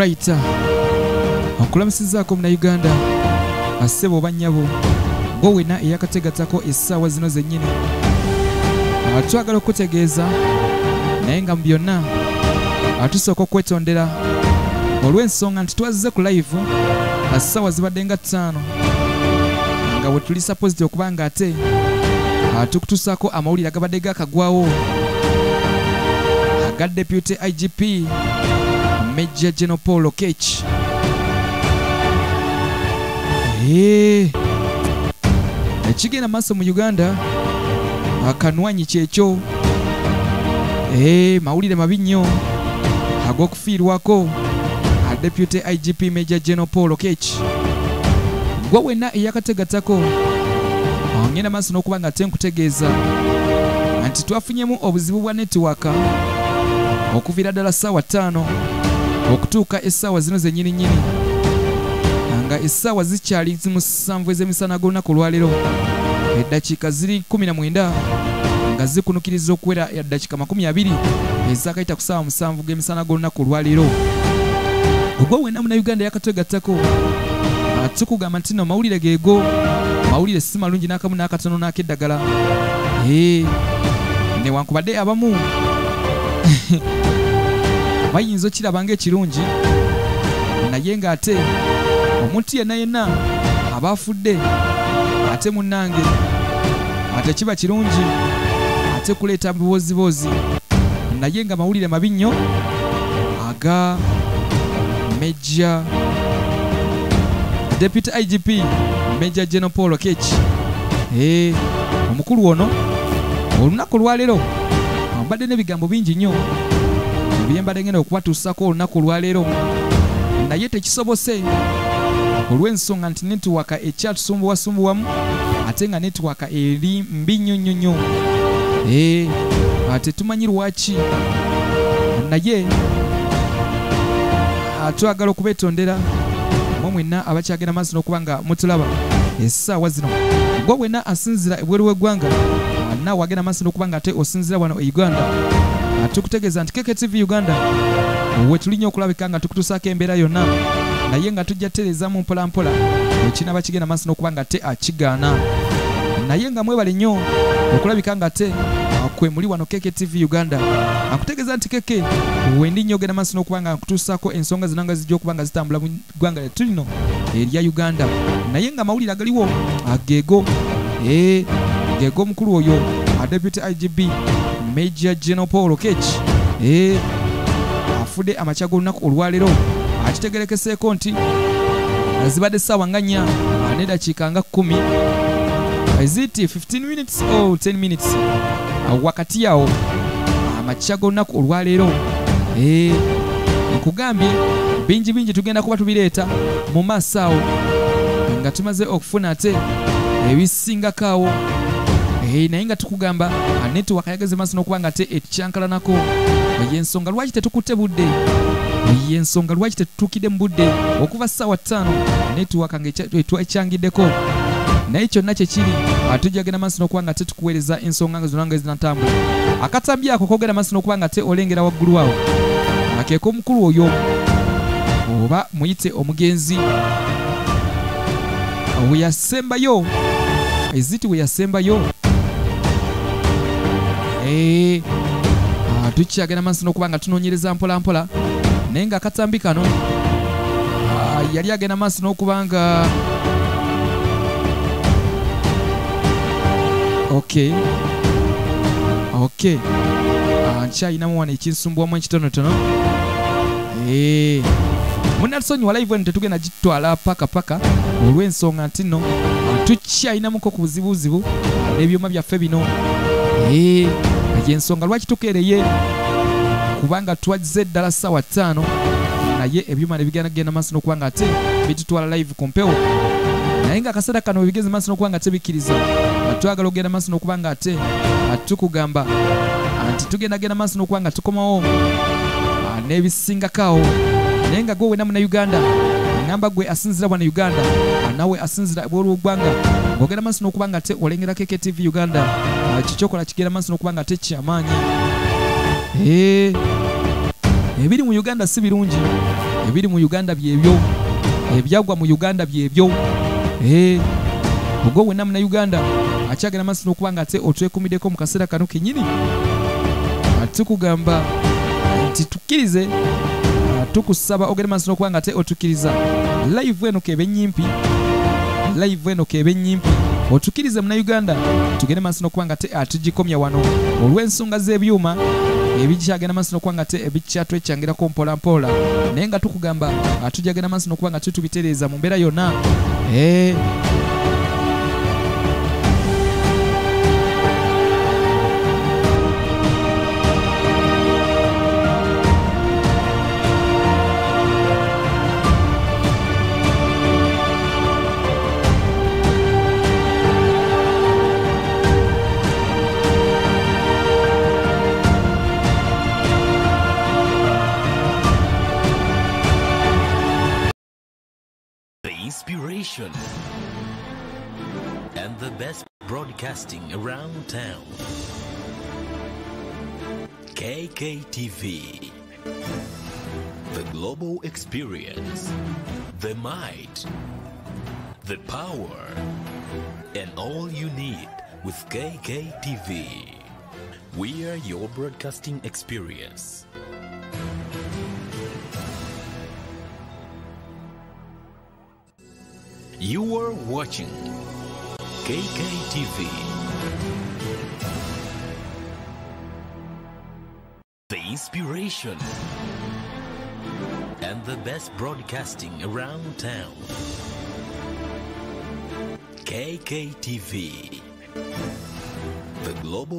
right okulamusizaako munauganda assebo oba nnyabo gwe wena eyakategatako essaawa zino zennyini. Ah, twagala okutegeeza naye nga mu byonna ah, tusooka okwetondera. Olw'ensonga nti twazze ku live essaawa zibadde nga ttaano. Nga bwe tuli supposed okuba nga ate tukutuusaako amawulire agabadde gakagwawo. Aga deputy igp major general paul okech Eh, ekigenda maaso mu uganda. Akanwanyi kyekyo. Eh, mawulire mabi nnyo. Ag'okufiirwako a deputy igp major general paul okech gwe wenna eyakategatako. Ngenda maaso n'okuba nga te nkutegeeza. Nti twafunyemu obuzibu bwa netiwaaka okuviira ddala ssaawa ttaano okutuuka essaawa zino zennyini nnyini nga essaawa zikyali musanvu ez'emisana g'olunaku olwaleero eddakiika ziri 19 nga zikunukiriza okuwera ya ddakiika 20 ezakayita ku ssaawa musanvu g'emisana g'olunaku olwaleero ogwo wenna munauganda yakatwegattako Ah, tukugamba nti no mawulire geego mawulire si malungi n'akamu n'akatono n'ak'eddagala. Ee newankubadde abamu bayinza okiraba ng'ekirungi naye ng'ate omuntu yenna yenna aba afudde ate munnange ate kiba kirungi ate kuleeta biboozibozi naye nga mawulire mabi nnyo aga meja deputy igp major general paul okech. Ee omukulu ono olunaku olwaleero mbadde n'ebigambo bingi nnyo bye mbadde ngenda okubatuusako olunaku olwaleero naye tekisobose. Olw'ensonga nti netiwaka ekyatusumbuwasumbuwamu ate nga netiwaka eri mbi nnyo nnyo nnyo. Ee ah, tetumanyi lwaki? Naye ah, twagala okubeetondera mwe mwenna abakyagenda maaso n'okuba nga mutulaba. Essaawa zino. Gwe wenna asinzira ebweru w'eggwanga naawe agenda maaso n'okuba nga ate osinzira wano e uganda tukutegeeza nti kktv uganda we tulinnya okulabika nga tukutuusaako embeera yonna naye nga tujja tereezamu mpolampola ekinaba kigenda maaso n'okuba nga te akigaana. Naye nga mwebale nnyo okulabika nga te ah, kwe muli wano kktv uganda. Akutegeeza nti keke wendi nnyo ogenda maaso n'okuba nga nkutuusaako ensonga zino nga zijja okuba nga zitambula mu ggwanga lyattu lino erya uganda. Naye nga amawulire agaliwo ageego ee geego omukulu oyo deputy igb major general paul ee afudde amakya g'olunaku olwaleero akitegerekeseeko nti zibadde essaawa nga nnya n'eddakiika nga kkumi. Eziti 15 minutes or 10 minutes? Wakati awo amakya g'olunaku olwaleero ee nkugambye bingi bingi tugenda kuba tubireeta mu maaso awo nga tumaze okufuna ate ebisingako awo naye nga tukugamba ah, netiwaka yageze maaso n'okuba nga te etukyankalanako yensonga lwaki tetukutte budde? Yensonga lwaki tetutuukidde mu budde? Okuva ssaawa ttaano netiwaka ngaetwekyangiddeko naye kyonna kyekiri ah, tujja genda maaso n'okuba nga te tukuweereza ensonga nga zonna nga zinatambula. Akatambi ako kogenda maaso n'okuba nga te olengera waggulu awo. Akeeka omukulu oyo oba muyite omugenzi we yasembayo eziti we yasembayo tukyagenda maaso n'okuba nga tunoonyereza mpola mpola naye nga akatambi kano ah, yali agenda maaso n'okuba nga ok. Ok. Ah, nkyayinamu wano ekinsumbuwamu ekitonotono. Eh, munatusonyiwa live eno tetugenda gitwala paka paka olw'ensonga nti nno ah, tukyayinamuko ku buzibuzibu n'ebyuma byaffe bino. Eh, yensonga lwaki tukereye kubanga twazze ddala ssaawa ttaano naye ebyuma ne bigenda genda maaso n'okuba nga ate bitutwala live ku mpewo. Naye nga akaseera kano webigeze maaso n'okuba nga tebikkiriza nga twagala okugenda maaso n'okuba nga ate ah, tukugamba ah, nti tugenda genda maaso n'okuba nga tukomawo ah, n'ebisingako awo. Naye nga gwe wena munauganda ngamba gwe asinzira wano uganda ah, nawe asinzira ebweru w'eggwanga ng'ogenda maaso n'okuba nga te olengera kktv uganda ah, kikyokola kigenda maaso n'okuba nga te kyamaanyi Eh, ebiri mu uganda si birungi. Ebiri mu uganda byebyo. Ebyagwa mu uganda byebyo. Ogwo wenna munauganda akyagenda maaso n'okuba nga ate otwekumiddeko mu kaseera kano kenyini tukugamba nti tukkirize tukusaba ogende maaso n'okuba nga ate otukkiriza. Live eno keba ennyimpi live eno keba ennyimpi otukkirize munauganda tugende maaso n'okuba nga te atugikomya wano. Olw'ensonga z'ebyuma ebikyagenda maaso n'okuba nga te ebikyatwekyangirako mpolampola naye nga tukugamba atujagenda maaso n'okuba nga tutubitereeza mu mbeera yonna inspiration and the best broadcasting around town. KKTV. The global experience. The might. The power. And all you need with KKTV. We are your broadcasting experience. You are watching KKTV. The inspiration and the best broadcasting around town. KKTV. The global